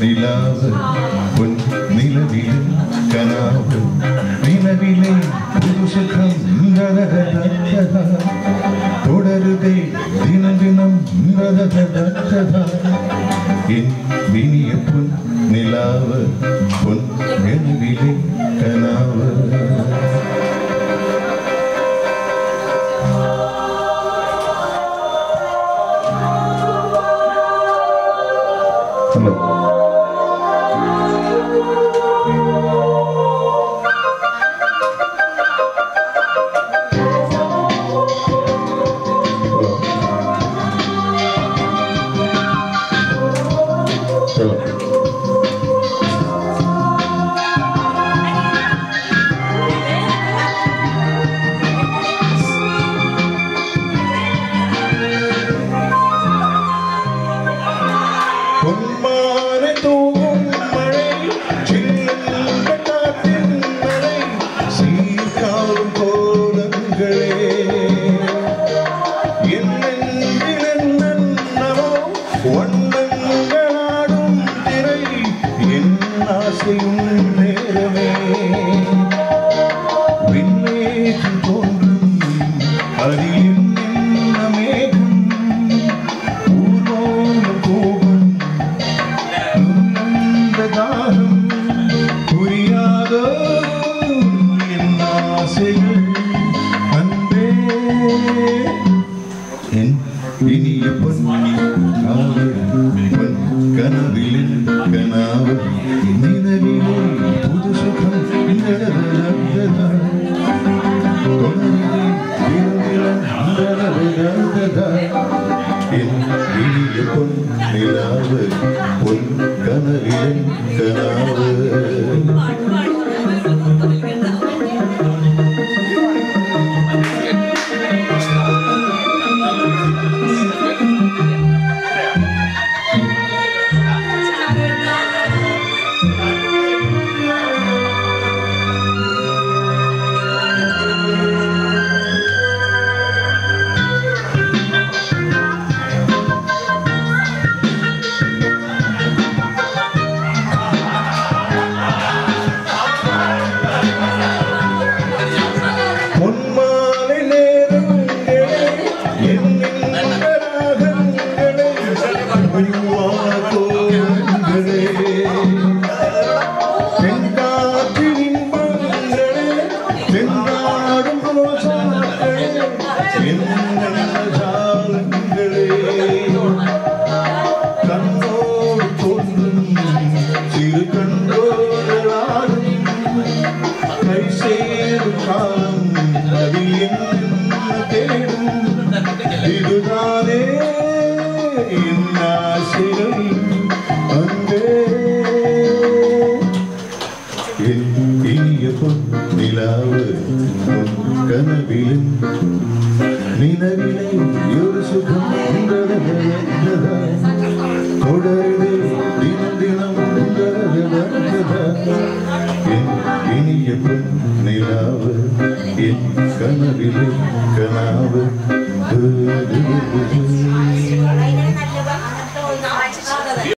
നിലാവ് പൊൻ നിലവിലെ കനാവ് നിലവിലെ ഗദഗദഗദ. തുടരുകെ ദിനം ദിനം. എൻ ഇനിയപ്പൻ നിലാവ് പൊൻ നിലവിലെ próxima. ஆசையும் நேரமே விண்ணேற்றம் தோன்றும் அதில் என்ன மேகம் ஊர்வலம் போகும் தாகம் புரியாதோ என் ஆசைகள் அன்பே என் இனிய பொன்மணி காவல் பொன் கனவிலே கனாவு நினைவிலே புது சுகம் பொன் நிலாவு பொன் கனவிலே கனாவு termina. நினைவினை ஒரு சுகம் தொடர்ந்து தினம் தினம் இனிய நிலாவு என் கனவிலே கனாவு.